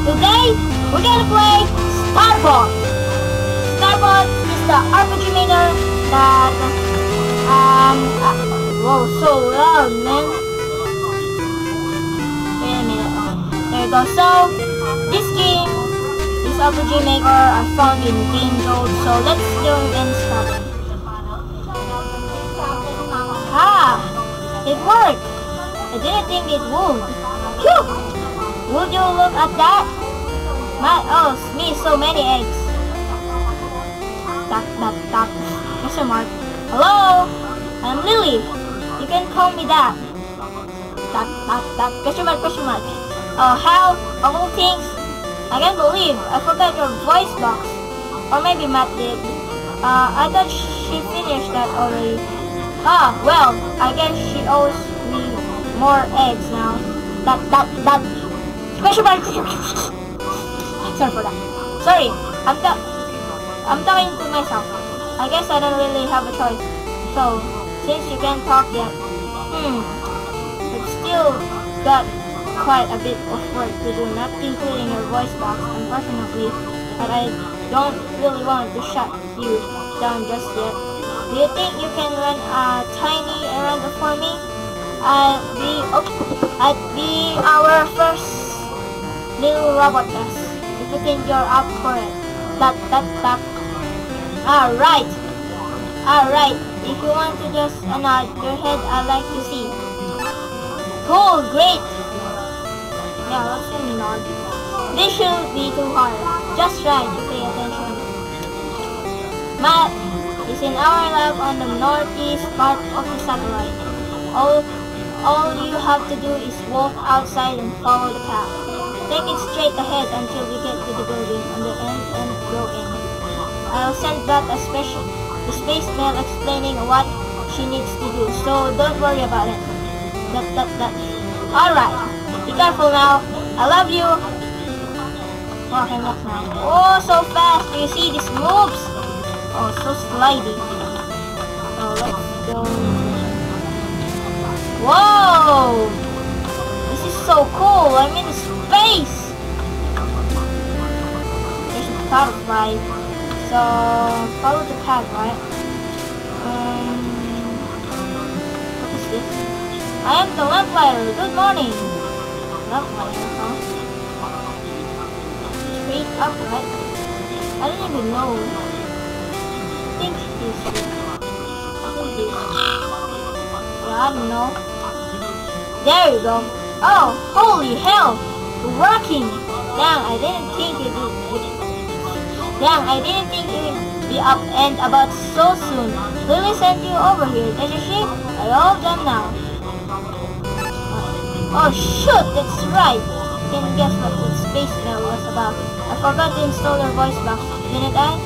Today, we're gonna play Starbot. Starbot is the RPG maker that, um, uh, whoa, so loud, man. Wait a minute. There you go. So, this game, this RPG maker, I found in Game Jolt. So, let's go and start it. Ah, it worked. I didn't think it would. Phew! Would you look at that? My, oh, me, so many eggs. Tap, tap, tap. Question mark. Hello? I'm Lily. You can call me that. Tap, tap, tap. Question mark, question mark. Oh, how? Of all things, I can't believe I forgot your voice box. Or maybe Matt did. Uh, I thought she finished that already. Ah, well, I guess she owes me more eggs now. That, that, that. Question mark. Sorry for that. Sorry, I'm ta I'm talking to myself. I guess I don't really have a choice. So, since you can't talk yet, hmm, I've still got quite a bit of work to do, not including your voice box, unfortunately. But I don't really want to shut you down just yet. Do you think you can run a tiny errand for me? I'll be I'd be our first little robot test. Think you're up for it. That that that. Alright. Alright. If you want to just nod your head I'd like to see. Cool, great. Yeah, let's see nod. This should be too hard. Just try to pay attention. Matt is in our lab on the northeast part of the satellite. All, all you have to do is walk outside and follow the path. Take it straight ahead until we get to the building on the end and go in. I'll send back a special the space mail explaining what she needs to do, so don't worry about it. That, that, that. Alright, be careful now. I love you. Oh, okay, look now. Oh, so fast. Do you see these moves? Oh, so slidey. Oh, let's go. Whoa! This is so cool. I'm in space. There's a butterfly. So, follow the path, right? Um, what is this? I am the lamplighter. Good morning. Lamplighter, huh? Straight up, right? I don't even know. I think this. I think this. Yeah, I don't know. There you go. Oh, holy hell! Working! Damn, I didn't think it would. Damn, I didn't think it would be up and about so soon. Lily send you over here, didn't she? I love them now. Oh shoot, that's right. Can you guess what the space mail was about? I forgot to install your voice box, didn't I?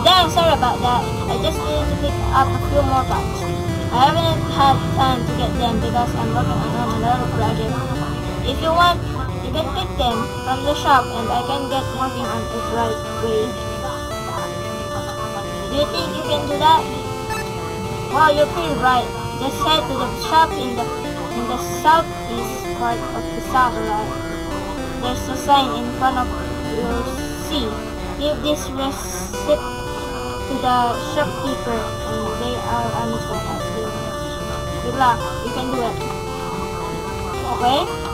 Damn, sorry about that. I just needed to pick up a few more parts. I haven't had time to get them because I'm working on another project. If you want, you can pick them from the shop and I can get working on it right away. Do you think you can do that? Wow, you're pretty right. Just head to the shop in the in the southeast part of the satellite. There's a sign in front of your see. Give this receipt to the shopkeeper and they are honest with us. Good luck. You can do it. Okay?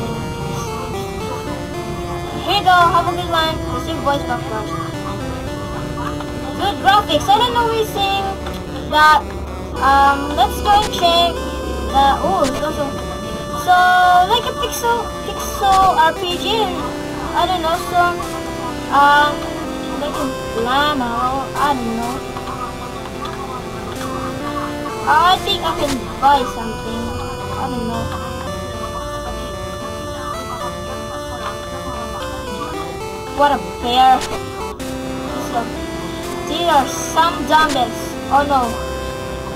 Here you go. Have a good one. Receive voice box first. Good graphics. I don't know we sing that. Um, let's go and check the. Oh, it's also. So, like a pixel, pixel RPG. I don't know. So, um, like a llama. I don't know. I think I can buy something. I don't know. What a bear. These are some zombies. Oh no.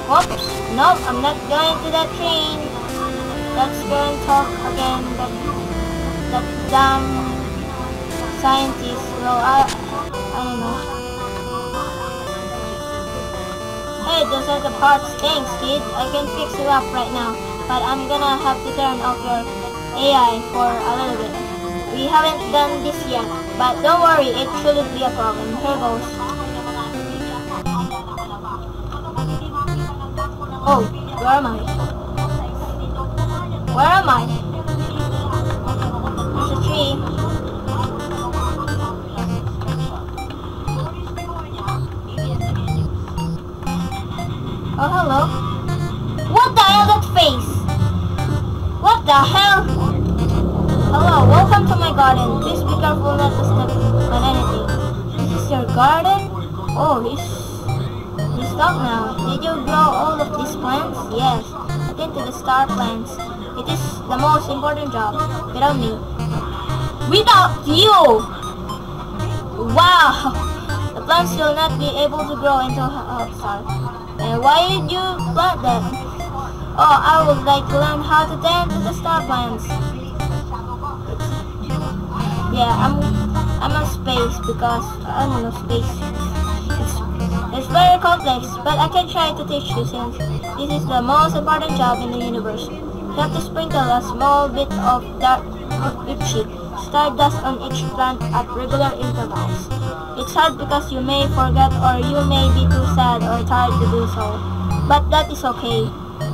Whoops. Nope, I'm not going to that train. Let's go and talk again. That, that dumb scientist. Well, I, uh, I don't know. Hey, those are the parts. Thanks, kid. I can fix you up right now. But I'm gonna have to turn off your AI for a little bit. We haven't done this yet, but don't worry, it shouldn't be a problem. Here goes. Oh, where am I? Where am I? Star plants. It is the most important job. Without me. Without you! Wow! The plants will not be able to grow into a star. And why did you plant them? Oh, I would like to learn how to tend to the star plants. Yeah, I'm I'm on space because I don't space. Very complex, but I can try to teach you since this is the most important job in the universe. You have to sprinkle a small bit of dark Ipchi stardust on each plant at regular intervals. It's hard because you may forget or you may be too sad or tired to do so. But that is okay.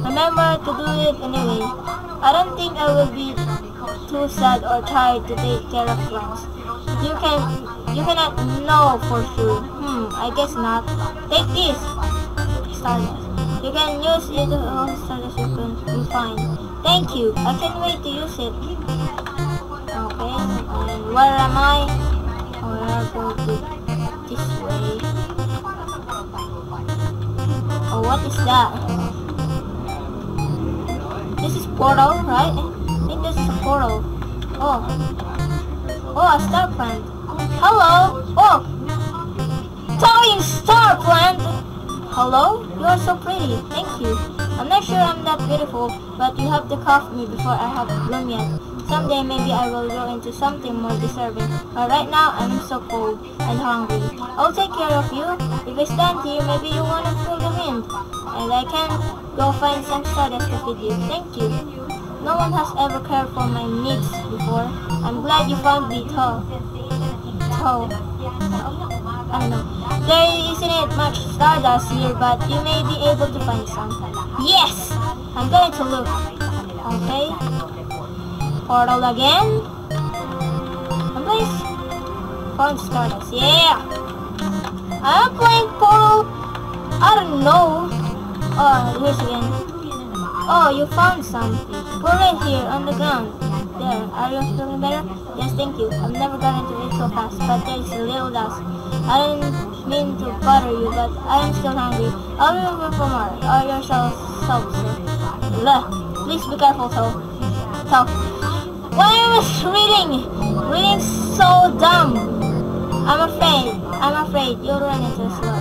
Remember to do it anyway. I don't think I will be too sad or tired to take care of plants. You can you cannot know for sure. Hmm, I guess not. Take this. Stardust. You can use it oh, Stardust you can be fine. Thank you. I can't wait to use it. Okay, and where am I? Oh, I go to this way. Oh, what is that? This is portal, right? I think this is a portal. Oh. Oh, a star plant. Hello? Oh! Towing star plant! Hello? You are so pretty. Thank you. I'm not sure I'm that beautiful, but you have to cuff me before I have bloom yet. Someday maybe I will grow into something more deserving. But right now, I'm so cold and hungry. I'll take care of you. If I stand here, maybe you want to feel the wind. And I can go find some stardust to feed you. Thank you. No one has ever cared for my needs before. I'm glad you found me tall oh, I know. There isn't much stardust here, but you may be able to find some. Yes! I'm going to look. Okay. Portal again. Please. Found stardust. Yeah! I'm playing Portal. I don't know. Oh, here's again. Oh, you found some. We're right here on the ground. There, are you feeling better? Yes, thank you. I've never gotten to eat so fast, but there's a little dust. I didn't mean to bother you, but I am still hungry. I'll be over for more. Are yourself self, sir. Please be careful, so. So. Am I reading? Reading so dumb. I'm afraid. I'm afraid you'll run into a slow.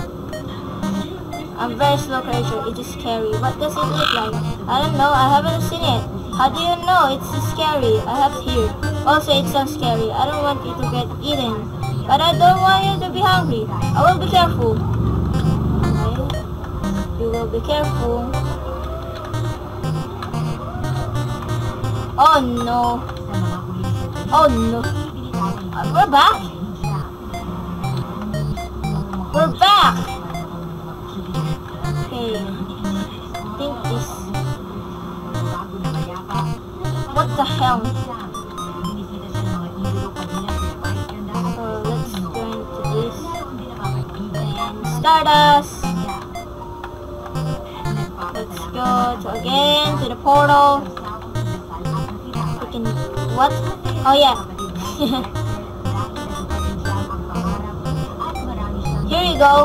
I'm very slow creature. It is scary. What does it look like? I don't know. I haven't seen it. How do you know? It's scary. I have here. Also, it's so scary. I don't want you to get eaten. But I don't want you to be hungry. I will be careful. Okay. You will be careful. Oh no. Oh no. We're back. We're back. The hell? So let's go into this. And Stardust. Let's go to again to the portal. Freaking what? Oh yeah. Here you go.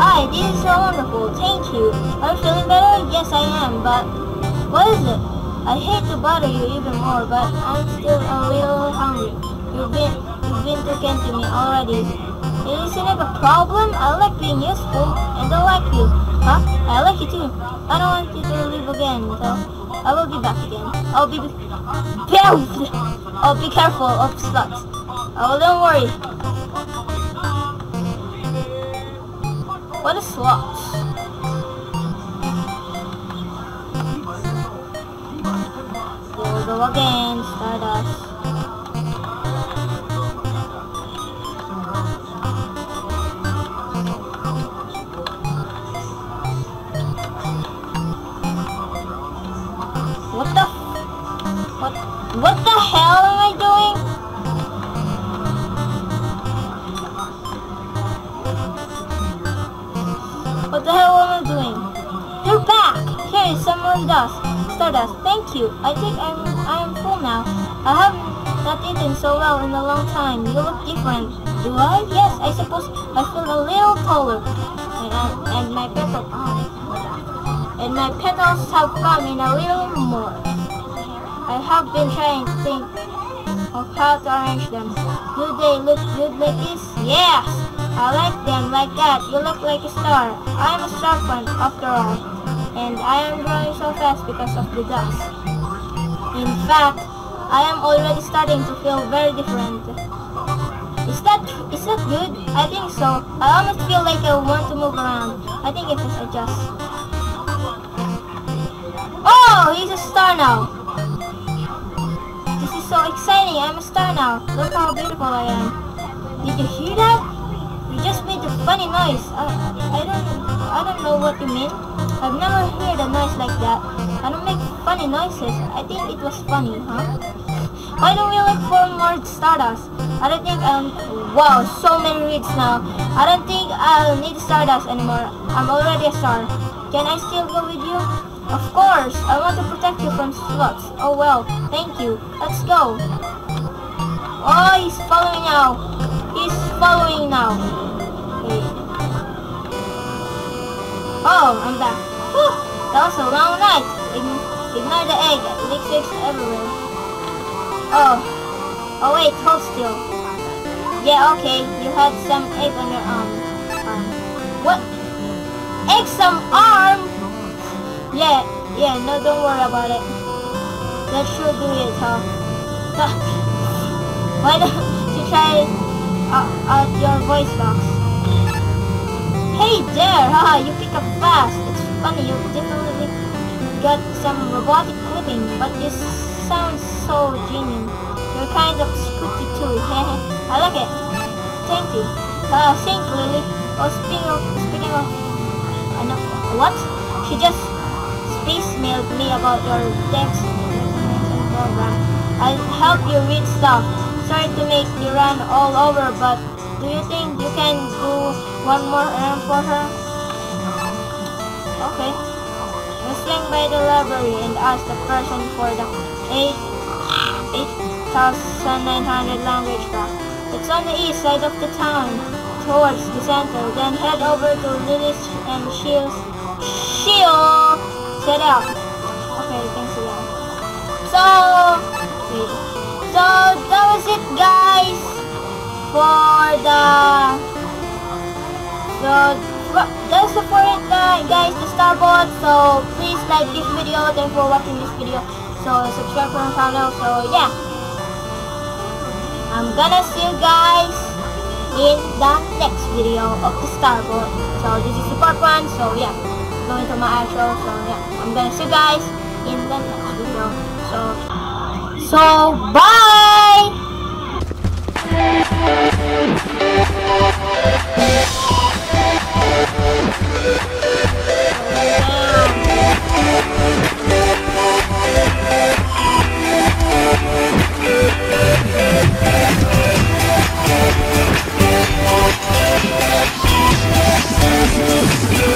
Hi, this is so wonderful. Thank you. Are you feeling better? Yes, I am, but what is it? I hate to bother you even more, but I'm still a little hungry. You've been you've been too kind to me already. Isn't it a problem? I like being useful, and I like you. Huh? I like you too. I don't want you to leave again, so I will be back again. I'll be... I'll be careful of slugs. Oh, don't worry. What is slugs? We again, Stardust. What the? What? What the hell am I doing? What the hell am I doing? You're back. Here is some more dust. Stardust. Thank you. I think I'm Now. I haven't not eaten so well in a long time. You look different. Do I? Yes, I suppose I feel a little taller. And, and my petals, oh, and my petals have come in a little more. I have been trying to think of how to arrange them. Do they look good like this? Yes! I like them like that. You look like a star. I am a star fan after all. And I am growing so fast because of the dust. In fact, I am already starting to feel very different. Is that is that good? I think so. I almost feel like I want to move around. I think if I adjust. Oh, he's a star now. This is so exciting. I'm a star now. Look how beautiful I am. Did you hear that? You just made a funny noise. I, I don't know what you mean. I've never heard a noise like that. I don't make funny noises. I think it was funny, huh? Why don't we look for more Stardust? I don't think um wow, so many reads now. I don't think I'll need Stardust anymore. I'm already a star. Can I still go with you? Of course. I want to protect you from slugs. Oh well, thank you. Let's go. Oh, he's following now. He's following now. Oh, I'm back. Whew, that was a long night. Ign ignore the egg. Liquids everywhere. Oh. Oh wait, hold still. Yeah, okay. You had some egg on your arm. arm. What? Egg some arm? Yeah, yeah, no, don't worry about it. That should do it, huh? Why don't you try out, out uh, uh, your voice box? Hey there, haha, you pick up fast. It's funny, you definitely got some robotic clipping, but you sound so genuine. You're kind of scooty too, I like it. Thank you. Uh, thank Lily. Oh, speaking of, speaking of, I know, what? She just space mailed me about your text program. I'll help you read stuff. Sorry to make you run all over, but do you think you can do one more errand for her? Okay. You swing by the library and ask the person for the 8 8900 language book. It's on the east side of the town, towards the center. Then head over to Lily's and Shield's. Shield! Set up. Okay, for the, so, for- that's it for it, uh, guys, the Starbot So, please like this video. Thanks for watching this video. So, subscribe to my channel. So, yeah. I'm gonna see you guys in the next video of the Starbot So, this is the part one. So, yeah. Going to my outro. So, yeah. I'm gonna see you guys in the next video. So, so bye! やった!